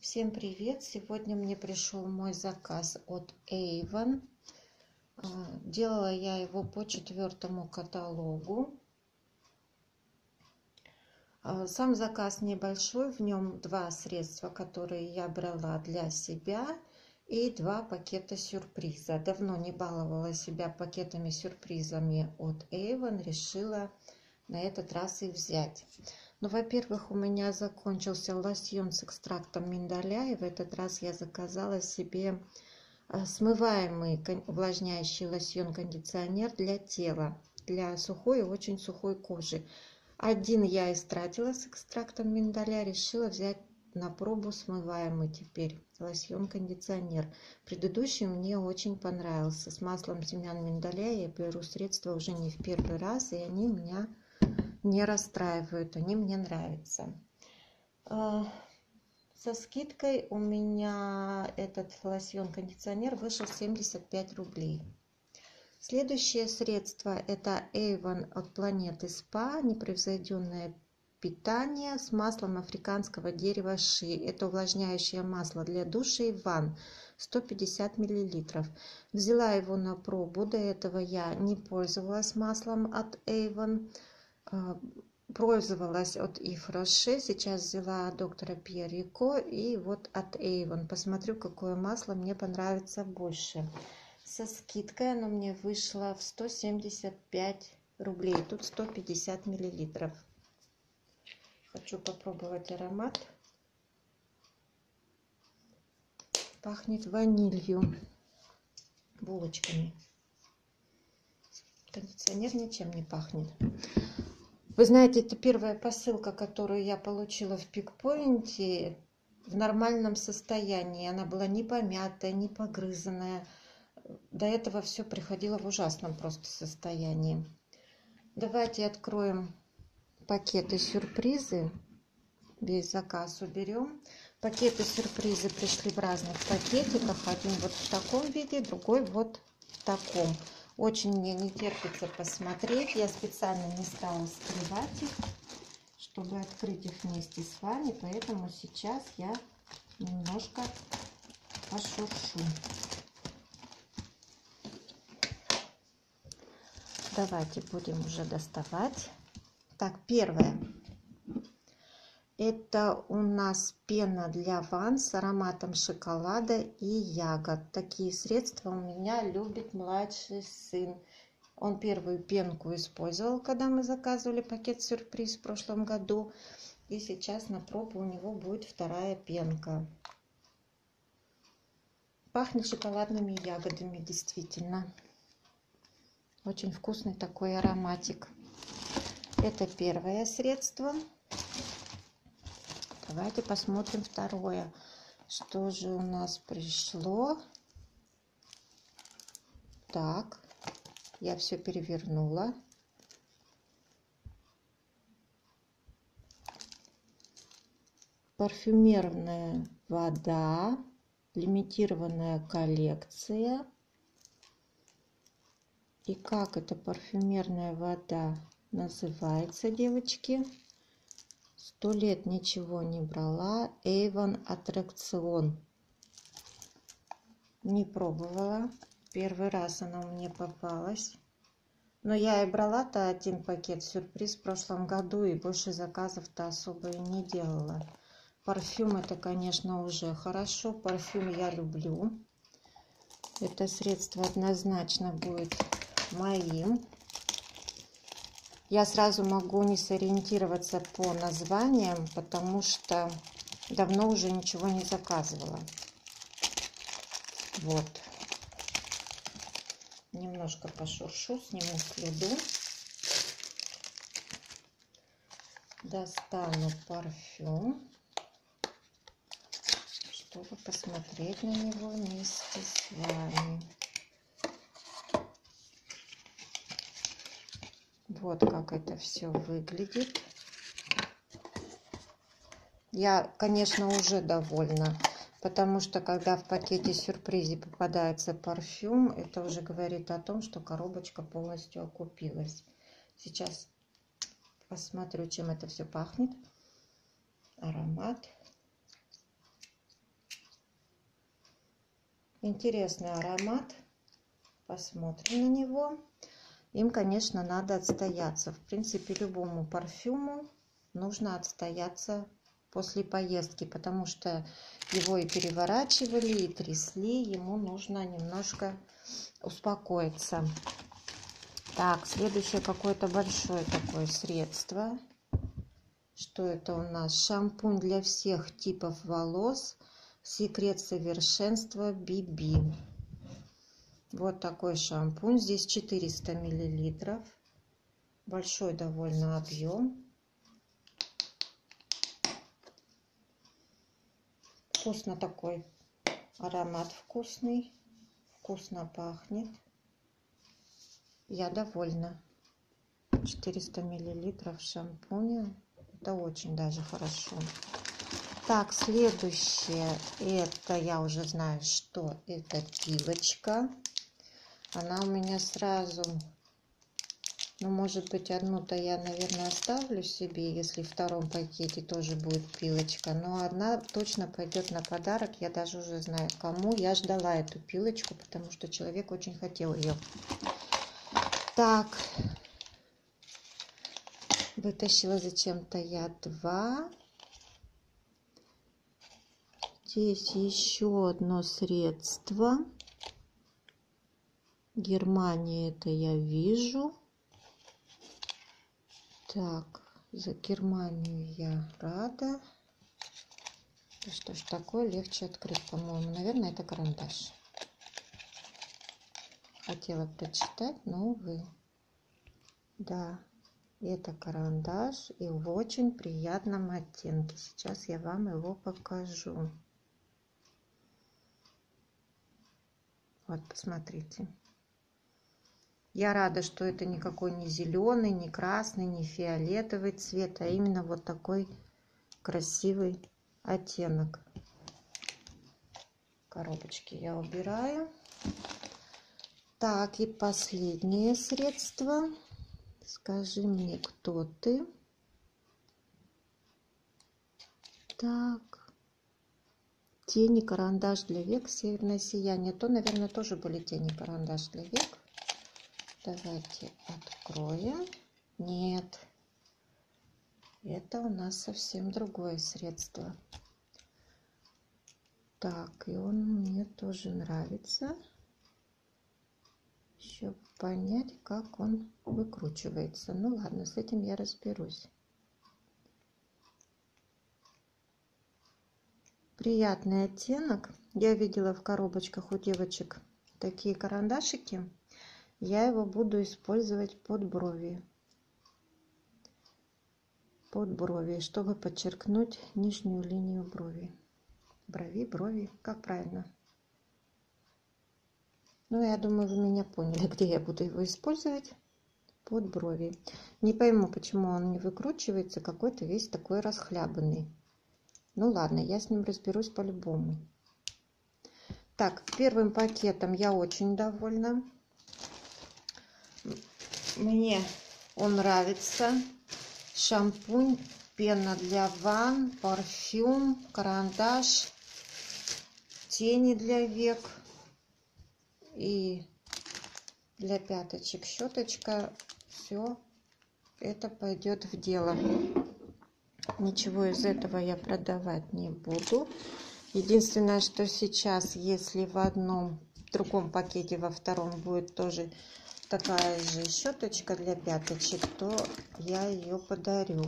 Всем привет! Сегодня мне пришел мой заказ от Avon. А, делала я его по четвертому каталогу. А, сам заказ небольшой, в нем два средства, которые я брала для себя и два пакета сюрприза. Давно не баловала себя пакетами-сюрпризами от Avon, решила на этот раз их взять. Ну, во-первых, у меня закончился лосьон с экстрактом миндаля, и в этот раз я заказала себе а, смываемый увлажняющий лосьон-кондиционер для тела, для сухой и очень сухой кожи. Один я истратила с экстрактом миндаля, решила взять на пробу смываемый теперь лосьон-кондиционер. Предыдущий мне очень понравился. С маслом семян миндаля я беру средства уже не в первый раз, и они у меня не расстраивают, они мне нравятся. А, со скидкой у меня этот лосьон-кондиционер вышел 75 рублей. Следующее средство это Avon от Планеты Спа, непревзойденное питание с маслом африканского дерева ши. Это увлажняющее масло для душа и ванн. 150 миллилитров. Взяла его на пробу. До этого я не пользовалась маслом от Avon. А, пользовалась от Ив Роше, сейчас взяла доктора Пьерико и вот от Avon. Посмотрю, какое масло мне понравится больше. Со скидкой оно мне вышло в 175 рублей. Тут 150 миллилитров. Хочу попробовать аромат. Пахнет ванилью, булочками. Кондиционер ничем не пахнет. Вы знаете, это первая посылка, которую я получила в пикпоинте в нормальном состоянии. Она была не помятая, не погрызанная. До этого все приходило в ужасном просто состоянии. Давайте откроем пакеты сюрпризы. Весь заказ уберем. Пакеты сюрпризы пришли в разных пакетиках. Один вот в таком виде, другой вот в таком. Очень мне не терпится посмотреть. Я специально не стала скрывать их, чтобы открыть их вместе с вами. Поэтому сейчас я немножко пошуршу. Давайте будем уже доставать. Так, первое. Это у нас пена для ванн с ароматом шоколада и ягод. Такие средства у меня любит младший сын. Он первую пенку использовал, когда мы заказывали пакет сюрприз в прошлом году. И сейчас на пробу у него будет вторая пенка. Пахнет шоколадными ягодами, действительно. Очень вкусный такой ароматик. Это первое средство. Давайте посмотрим второе. Что же у нас пришло? Так, я все перевернула. Парфюмерная вода, лимитированная коллекция. И как эта парфюмерная вода называется, девочки? Сто лет ничего не брала. Avon аттракцион. Не пробовала. Первый раз она мне попалась. Но я и брала-то один пакет сюрприз в прошлом году и больше заказов-то особо и не делала. Парфюм это, конечно, уже хорошо. Парфюм я люблю. Это средство однозначно будет моим. Я сразу могу не сориентироваться по названиям, потому что давно уже ничего не заказывала. Вот. Немножко пошуршу, сниму следу. Достану парфюм, чтобы посмотреть на него вместе с вами. Вот как это все выглядит. Я, конечно, уже довольна, потому что когда в пакете сюрпризе попадается парфюм, это уже говорит о том, что коробочка полностью окупилась. Сейчас посмотрю, чем это все пахнет. Аромат. Интересный аромат. Посмотрим на него. Им, конечно, надо отстояться. В принципе, любому парфюму нужно отстояться после поездки, потому что его и переворачивали, и трясли. Ему нужно немножко успокоиться. Так, следующее какое-то большое такое средство. Что это у нас? Шампунь для всех типов волос. Секрет совершенства Биби. Вот такой шампунь. Здесь 400 миллилитров. Большой довольно объем. Вкусно такой. Аромат вкусный. Вкусно пахнет. Я довольна. 400 миллилитров шампуня. Это очень даже хорошо. Так, следующее. Это я уже знаю, что это пилочка. Она у меня сразу... Ну, может быть, одну-то я, наверное, оставлю себе, если в втором пакете тоже будет пилочка. Но одна точно пойдет на подарок. Я даже уже знаю, кому. Я ждала эту пилочку, потому что человек очень хотел ее. Так. Вытащила зачем-то я два. Здесь еще одно средство. Германия это я вижу. Так, за Германию я рада. Да что ж такое, легче открыть, по-моему. Наверное, это карандаш хотела прочитать, но увы. Да, это карандаш и в очень приятном оттенке. Сейчас я вам его покажу. Вот, посмотрите. Я рада, что это никакой не зеленый, не красный, не фиолетовый цвет, а именно вот такой красивый оттенок. Коробочки я убираю. Так, и последнее средство. Скажи мне, кто ты? Так. Тени, карандаш для век, северное сияние. То, наверное, тоже были тени, карандаш для век. Давайте откроем. Нет. Это у нас совсем другое средство. Так, и он мне тоже нравится еще понять, как он выкручивается. Ну ладно, с этим я разберусь. Приятный оттенок. Я видела в коробочках у девочек такие карандашики. Я его буду использовать под брови. Под брови, чтобы подчеркнуть нижнюю линию брови. Брови, брови, как правильно? Ну, я думаю, вы меня поняли, где я буду его использовать. Под брови. Не пойму, почему он не выкручивается, какой-то весь такой расхлябанный. Ну ладно, я с ним разберусь по-любому. Так, первым пакетом я очень довольна. Мне он нравится. Шампунь, пена для ванн, парфюм, карандаш, тени для век – и для пяточек щеточка. Все это пойдет в дело. Ничего из этого я продавать не буду. Единственное, что сейчас, если в одном, в другом пакете, во втором будет тоже такая же щеточка для пяточек, то я ее подарю.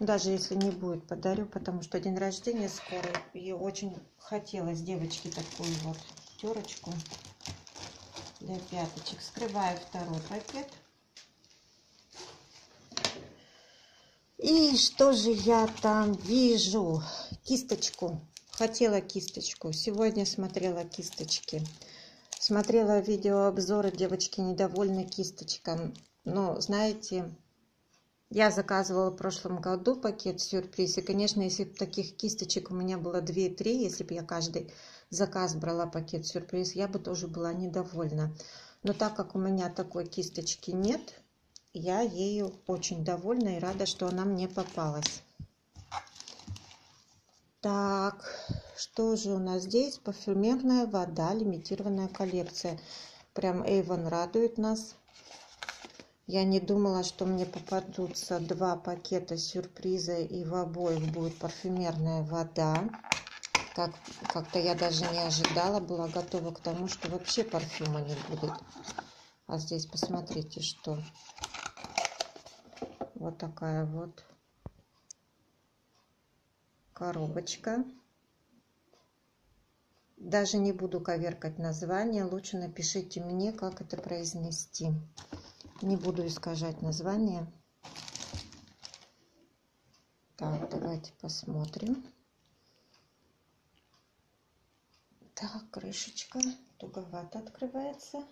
Даже если не будет, подарю, потому что день рождения скоро. И очень хотелось девочке такую вот терочку для пяточек. Скрываю второй пакет. И что же я там вижу? Кисточку. Хотела кисточку. Сегодня смотрела кисточки. Смотрела видеообзоры, девочки недовольны кисточкам. Но, знаете, я заказывала в прошлом году пакет сюрприз. И, конечно, если бы таких кисточек у меня было 2-3, если бы я каждый заказ брала пакет сюрприз, я бы тоже была недовольна. Но так как у меня такой кисточки нет, я ею очень довольна и рада, что она мне попалась. Так, что же у нас здесь? Парфюмерная вода, лимитированная коллекция. Прям Avon радует нас. Я не думала, что мне попадутся два пакета сюрприза и в обоих будет парфюмерная вода. Как, как-то я даже не ожидала, была готова к тому, что вообще парфюма не будет. А здесь посмотрите, что. Вот такая вот коробочка. Даже не буду коверкать название, лучше напишите мне, как это произнести. Не буду искажать название. Так, давайте посмотрим. Так, крышечка туговато открывается.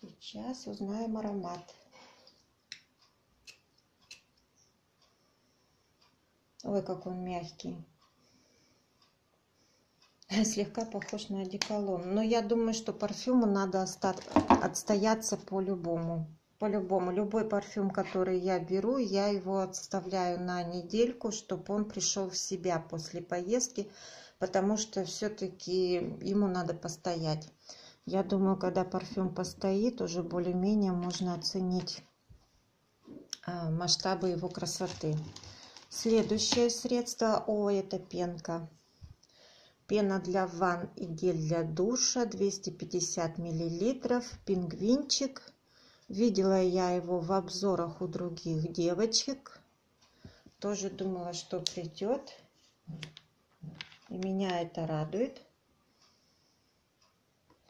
Сейчас узнаем аромат. Ой, как он мягкий. Слегка похож на одеколон. Но я думаю, что парфюму надо отстояться по-любому. По-любому. Любой парфюм, который я беру, я его отставляю на недельку, чтобы он пришел в себя после поездки, потому что все-таки ему надо постоять. Я думаю, когда парфюм постоит, уже более-менее можно оценить а, масштабы его красоты. Следующее средство, о, это пенка. Пена для ванн и гель для душа 250 миллилитров. Пингвинчик. Видела я его в обзорах у других девочек. Тоже думала, что придет. И меня это радует.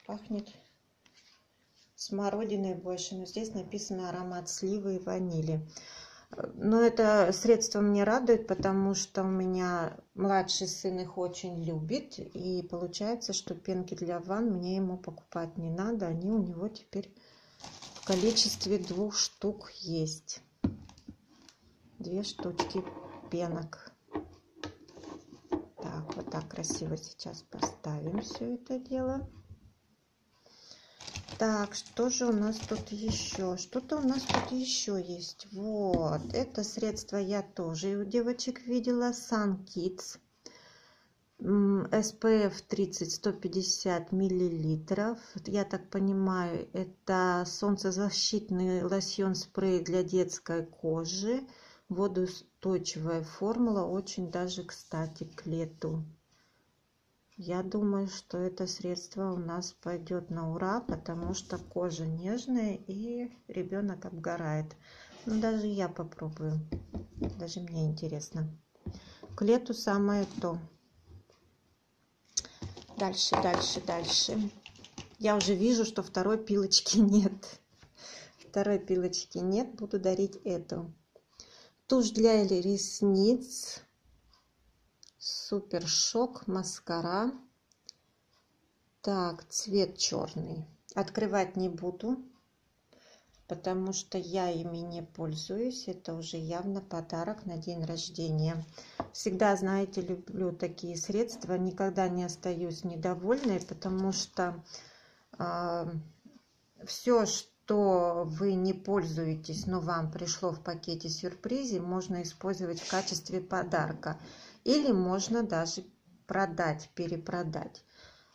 Пахнет смородиной больше, но здесь написано аромат сливы и ванили. Но это средство мне радует, потому что у меня младший сын их очень любит. И получается, что пенки для ванн мне ему покупать не надо. Они у него теперь в количестве двух штук есть. Две штучки пенок. Так, вот так красиво сейчас поставим все это дело. Так, что же у нас тут еще? Что-то у нас тут еще есть. Вот, это средство я тоже у девочек видела. Sun Kids. SPF 30-150 миллилитров. Я так понимаю, это солнцезащитный лосьон-спрей для детской кожи. Водоустойчивая формула, очень даже кстати к лету. Я думаю, что это средство у нас пойдет на ура, потому что кожа нежная и ребенок обгорает. Ну, даже я попробую. Даже мне интересно. К лету самое то. Дальше, дальше, дальше. Я уже вижу, что второй пилочки нет. Второй пилочки нет. Буду дарить эту. Тушь для ресниц Супер шок маскара. Так, цвет черный. Открывать не буду, потому что я ими не пользуюсь. Это уже явно подарок на день рождения. Всегда, знаете, люблю такие средства. Никогда не остаюсь недовольной, потому что э, а, все, что вы не пользуетесь, но вам пришло в пакете сюрпризе, можно использовать в качестве подарка. Или можно даже продать, перепродать.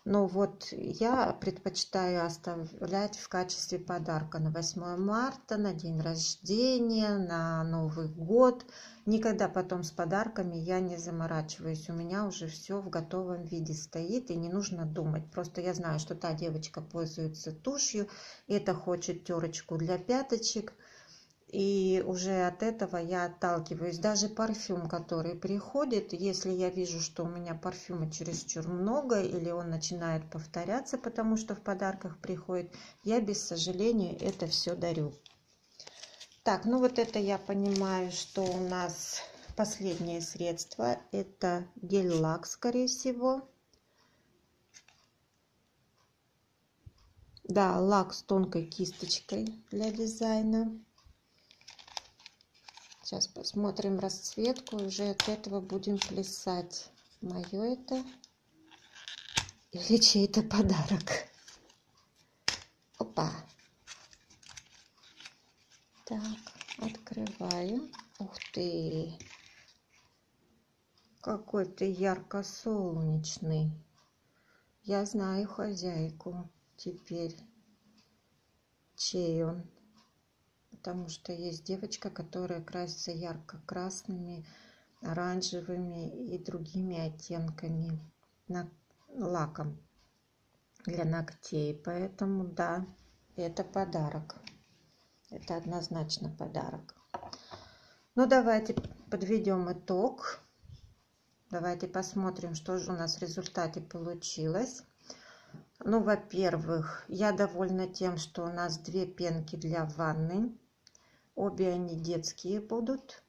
Но вот я предпочитаю оставлять в качестве подарка на 8 марта, на день рождения, на Новый год. Никогда потом с подарками я не заморачиваюсь. У меня уже все в готовом виде стоит и не нужно думать. Просто я знаю, что та девочка пользуется тушью, это хочет терочку для пяточек – и уже от этого я отталкиваюсь. Даже парфюм, который приходит, если я вижу, что у меня парфюма чересчур много, или он начинает повторяться, потому что в подарках приходит, я без сожаления это все дарю. Так, ну вот это я понимаю, что у нас последнее средство. Это гель-лак, скорее всего. Да, лак с тонкой кисточкой для дизайна. Сейчас посмотрим расцветку уже от этого будем плясать. Мое это или чей-то подарок. Опа. Так, открываем. Ух ты. Какой ты ярко-солнечный. Я знаю хозяйку теперь, чей он. Потому что есть девочка, которая красится ярко-красными, оранжевыми и другими оттенками на лаком для ногтей. Поэтому да, это подарок. Это однозначно подарок. Ну, давайте подведем итог. Давайте посмотрим, что же у нас в результате получилось. Ну, во-первых, я довольна тем, что у нас две пенки для ванны. Обе они детские будут.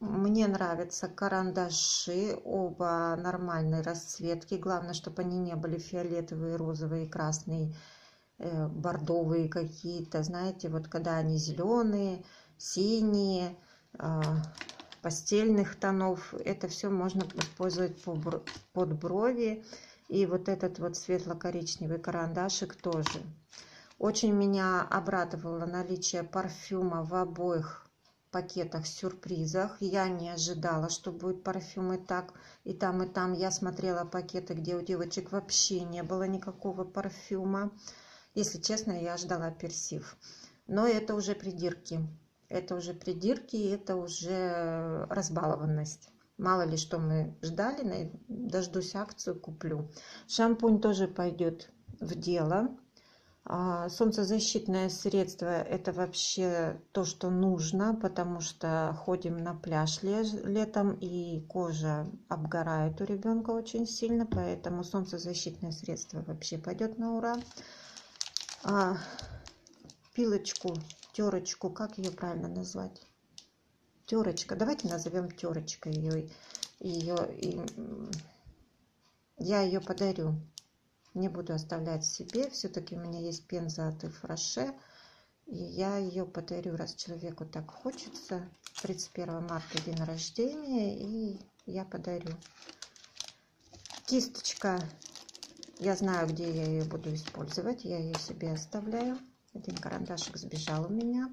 Мне нравятся карандаши, оба нормальной расцветки. Главное, чтобы они не были фиолетовые, розовые, красные, э, бордовые какие-то. Знаете, вот когда они зеленые, синие, э, постельных тонов. Это все можно использовать под брови. И вот этот вот светло-коричневый карандашик тоже. Очень меня обрадовало наличие парфюма в обоих пакетах сюрпризах. Я не ожидала, что будет парфюм и так, и там, и там. Я смотрела пакеты, где у девочек вообще не было никакого парфюма. Если честно, я ждала персив. Но это уже придирки. Это уже придирки, это уже разбалованность. Мало ли, что мы ждали, дождусь акцию, куплю. Шампунь тоже пойдет в дело. А, солнцезащитное средство это вообще то, что нужно, потому что ходим на пляж летом и кожа обгорает у ребенка очень сильно, поэтому солнцезащитное средство вообще пойдет на ура. А, пилочку, терочку, как ее правильно назвать? Терочка, давайте назовем терочкой ее. ее и, я ее подарю не буду оставлять себе. Все-таки у меня есть пенза от Ифраше. И я ее подарю, раз человеку так хочется. 31 марта день рождения. И я подарю. Кисточка. Я знаю, где я ее буду использовать. Я ее себе оставляю. Один карандашик сбежал у меня.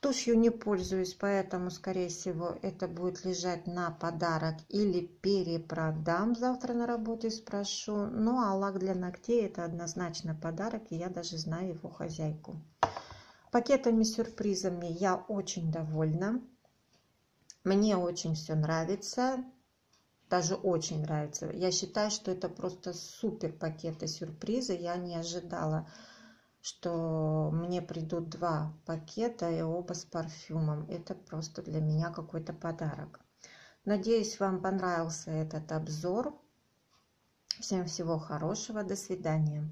Тушью не пользуюсь, поэтому, скорее всего, это будет лежать на подарок или перепродам. Завтра на работе спрошу. Ну, а лак для ногтей это однозначно подарок, и я даже знаю его хозяйку. Пакетами-сюрпризами я очень довольна. Мне очень все нравится. Даже очень нравится. Я считаю, что это просто супер пакеты сюрприза. Я не ожидала что мне придут два пакета и оба с парфюмом. Это просто для меня какой-то подарок. Надеюсь, вам понравился этот обзор. Всем всего хорошего. До свидания.